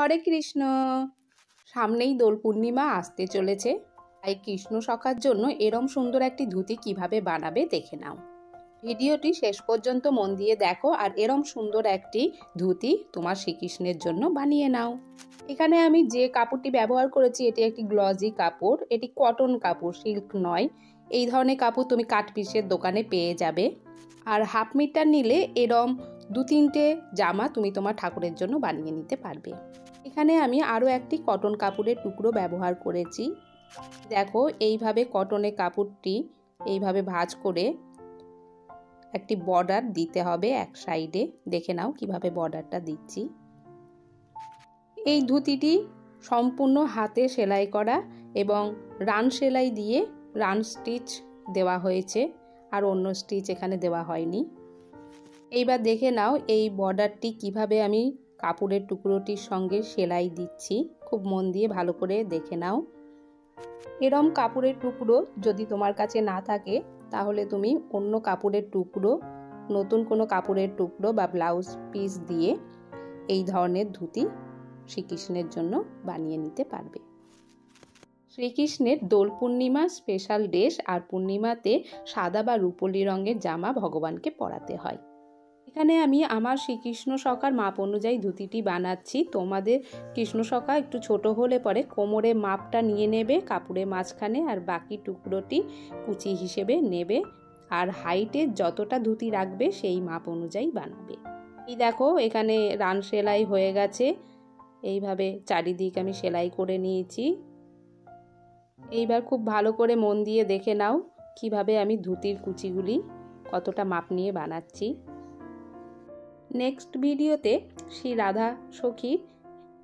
হরে কৃষ্ণ। সামনেই দোল পূর্ণিমা আসতে চলেছে। তাই কৃষ্ণ সখার জন্য এরম সুন্দর একটি ধুতি কীভাবে বানাবে দেখে নাও। ভিডিওটি শেষ পর্যন্ত মন দিয়ে দেখো আর এরম সুন্দর একটি ধুতি তোমার শ্রীকৃষ্ণের জন্য বানিয়ে নাও। এখানে আমি যে কাপড়টি ব্যবহার করেছি, এটি একটি গ্লজি কাপড়, এটি কটন কাপড় সিল্ক নয়। এই ধরনের কাপড় তুমি কাঠ পিসের দোকানে পেয়ে যাবে। আর হাফ মিটার নিলে এরম দু তিনটে জামা তুমি তোমার ঠাকুরের জন্য বানিয়ে নিতে পারবে। এখানে আমি আরও একটি কটন কাপড়ের টুকরো ব্যবহার করেছি। দেখো, এইভাবে কটনের কাপড়টি এইভাবে ভাজ করে একটি বর্ডার দিতে হবে এক সাইডে। দেখে নাও কীভাবে বর্ডারটা দিচ্ছি। এই ধুতিটি সম্পূর্ণ হাতে সেলাই করা এবং রান সেলাই দিয়ে রান স্টিচ দেওয়া হয়েছে আর অন্য স্টিচ এখানে দেওয়া হয়নি। এইবার দেখে নাও এই বর্ডারটি কীভাবে আমি কাপড়ের টুকরোটির সঙ্গে সেলাই দিচ্ছি। খুব মন দিয়ে ভালো করে দেখে নাও। এরম কাপড়ের টুকরো যদি তোমার কাছে না থাকে, তাহলে তুমি অন্য কাপড়ের টুকরো, নতুন কোনো কাপড়ের টুকরো বা ব্লাউজ পিস দিয়ে এই ধরনের ধুতি শ্রীকৃষ্ণের জন্য বানিয়ে নিতে পারবে। শ্রীকৃষ্ণের দোল পূর্ণিমা স্পেশাল ড্রেস আর পূর্ণিমাতে সাদা বা রূপলি রঙের জামা ভগবানকে পরাতে হয়। এখানে আমি আমার শ্রীকৃষ্ণ সখার মাপ অনুযায়ী ধুতিটি বানাচ্ছি। তোমাদের কৃষ্ণ সখা একটু ছোট হলে পরে কোমরে মাপটা নিয়ে নেবে, কাপড়ের মাঝখানে আর বাকি টুকরোটি কুচি হিসেবে নেবে। আর হাইটে যতটা ধুতি রাখবে সেই মাপ অনুযায়ী বানাবে। এই দেখো, এখানে রান সেলাই হয়ে গেছে। এইভাবে চারিদিক আমি সেলাই করে নিয়েছি। এইবার খুব ভালো করে মন দিয়ে দেখে নাও কীভাবে আমি ধুতির কুচিগুলি কতটা মাপ নিয়ে বানাচ্ছি। নেক্সট ভিডিওতে শ্রী রাধা, সখী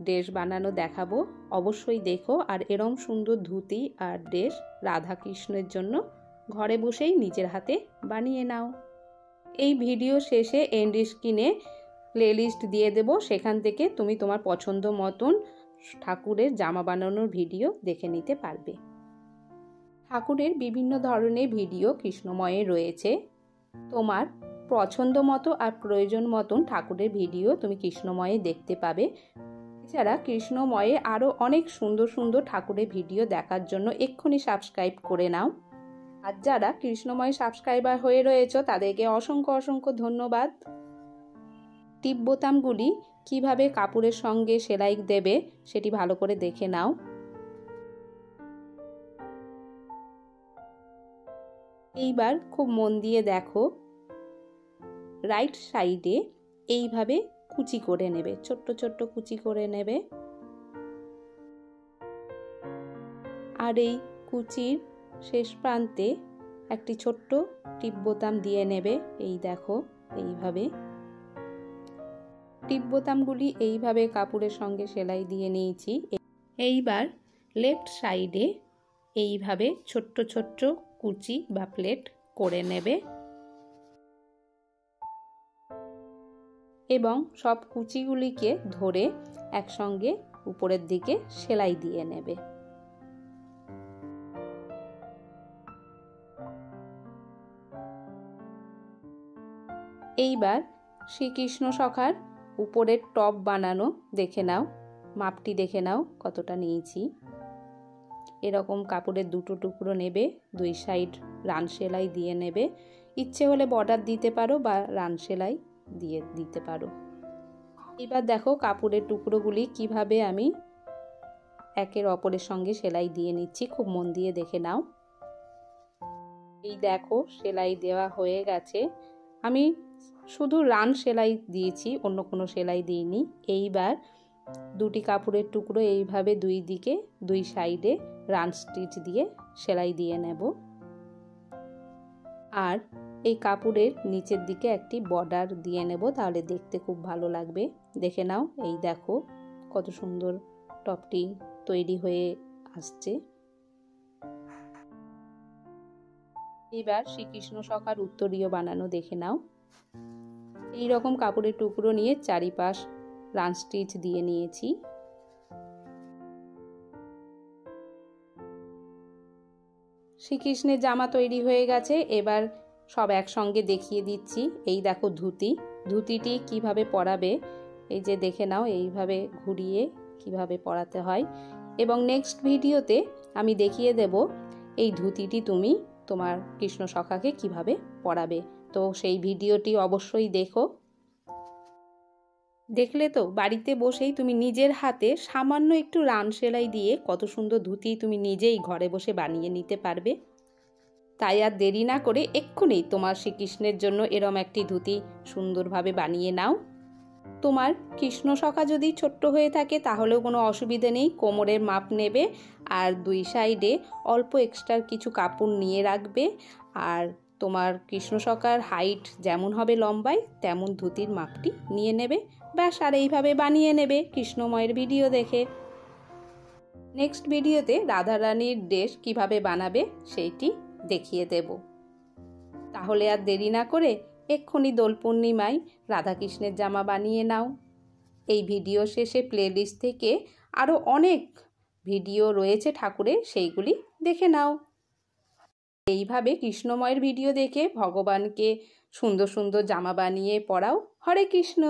ড্রেস বানানো দেখাবো। অবশ্যই দেখো আর এরম সুন্দর ধুতি আর ড্রেস রাধা কৃষ্ণের জন্য ঘরে বসেই নিজের হাতে বানিয়ে নাও। এই ভিডিও শেষে এন্ড স্ক্রিনে প্লেলিস্ট দিয়ে দেব। সেখান থেকে তুমি তোমার পছন্দ মতন ঠাকুরের জামা বানানোর ভিডিও দেখে নিতে পারবে। ঠাকুরের বিভিন্ন ধরনের ভিডিও কৃষ্ণময়ে রয়েছে। তোমার পছন্দ মতো আর প্রয়োজন মতন ঠাকুরের ভিডিও তুমি কৃষ্ণময়ে দেখতে পাবে। এছাড়া কৃষ্ণময়ে আরও অনেক সুন্দর সুন্দর ঠাকুরের ভিডিও দেখার জন্য এক্ষুনি সাবস্ক্রাইব করে নাও। আর যারা কৃষ্ণময় সাবস্ক্রাইবার হয়ে রয়েছ, তাদেরকে অসংখ্য অসংখ্য ধন্যবাদ। টিপ বোতামগুলি কীভাবে কাপড়ের সঙ্গে সেলাই দেবে সেটি ভালো করে দেখে নাও। এইবার খুব মন দিয়ে দেখো। রাইট সাইডে এইভাবে কুচি করে নেবে, ছোট্ট ছোট্ট কুচি করে নেবে। আর এই কুচির শেষ প্রান্তে একটি ছোট্ট টিপ বোতাম দিয়ে নেবে, এই দেখো, এইভাবে। টিপ বোতামগুলি এইভাবে কাপড়ের সঙ্গে সেলাই দিয়ে নিয়েছি। এইবার লেফট সাইডে এইভাবে ছোট্ট ছোট্ট কুচি বা প্লেট করে নেবে। এবং সব কুচিগুলিকে ধরে একসঙ্গে উপরের দিকে সেলাই দিয়ে নেবে। এইবার শ্রীকৃষ্ণ সখার উপরের টপ বানানো দেখে নাও, মাপটি দেখে নাও কতটা নিয়েছি। এরকম কাপড়ের দুটো টুকরো নেবে, দুই সাইড রান সেলাই দিয়ে নেবে। ইচ্ছে হলে বর্ডার দিতে পারো বা রান সেলাই দিয়ে দিতে পারো। এবার দেখো কাপড়ের টুকরোগুলি কীভাবে আমি একের অপরের সঙ্গে সেলাই দিয়ে নিচ্ছি। খুব মন দিয়ে দেখে নাও। এই দেখো সেলাই দেওয়া হয়ে গেছে। আমি শুধু রান সেলাই দিয়েছি, অন্য কোনো সেলাই দিইনি। এইবার দুটি কাপড়ের টুকরো এইভাবে দুই দিকে, দুই সাইডে রান স্টিচ দিয়ে সেলাই দিয়ে নেব। আর এই কাপড়ের নিচের দিকে একটি বর্ডার দিয়ে নেব, তাহলে দেখতে খুব ভালো লাগবে। দেখে নাও, এই দেখো কত সুন্দর টপটি তৈরি হয়ে আসছে। এবার শ্রীকৃষ্ণ সখার উত্তরীয় বানানো দেখে নাও। এই রকম কাপড়ের টুকরো নিয়ে চারিপাশ রান স্টিচ দিয়ে নিয়েছি। শ্রীকৃষ্ণের জামা তৈরি হয়ে গেছে, এবার সব একসঙ্গে দেখিয়ে দিচ্ছি। এই দেখো ধুতি। ধুতিটি কীভাবে পরাবে? এই যে দেখে নাও, এইভাবে ঘুরিয়ে কীভাবে পরাতে হয়। এবং নেক্সট ভিডিওতে আমি দেখিয়ে দেব এই ধুতিটি তুমি তোমার কৃষ্ণ সখাকে কীভাবে পরাবে। তো সেই ভিডিওটি অবশ্যই দেখো। দেখলে তো, বাড়িতে বসেই তুমি নিজের হাতে সামান্য একটু রান সেলাই দিয়ে কত সুন্দর ধুতি তুমি নিজেই ঘরে বসে বানিয়ে নিতে পারবে। তাই আর দেরি না করে এক্ষুনি তোমার শ্রীকৃষ্ণের জন্য এরম একটি ধুতি সুন্দরভাবে বানিয়ে নাও। তোমার কৃষ্ণ সখা যদি ছোট্ট হয়ে থাকে, তাহলেও কোনো অসুবিধে নেই, কোমরের মাপ নেবে আর দুই সাইডে অল্প এক্সট্রা কিছু কাপড় নিয়ে রাখবে। আর তোমার কৃষ্ণ সখার হাইট যেমন হবে লম্বায়, তেমন ধুতির মাপটি নিয়ে নেবে। ব্যাস, আর এইভাবে বানিয়ে নেবে কৃষ্ণময়ের ভিডিও দেখে। নেক্সট ভিডিওতে রাধারানীর ড্রেস কীভাবে বানাবে, সেইটি দেখিয়ে দেব। তাহলে আর দেরি না করে এক্ষুনি দোল পূর্ণিমায় রাধাকৃষ্ণের জামা বানিয়ে নাও। এই ভিডিও শেষে প্লেলিস্ট থেকে আরও অনেক ভিডিও রয়েছে ঠাকুরের সেইগুলি দেখে নাও। এইভাবে কৃষ্ণময়ের ভিডিও দেখে ভগবানকে সুন্দর সুন্দর জামা বানিয়ে পড়াও। হরে কৃষ্ণ!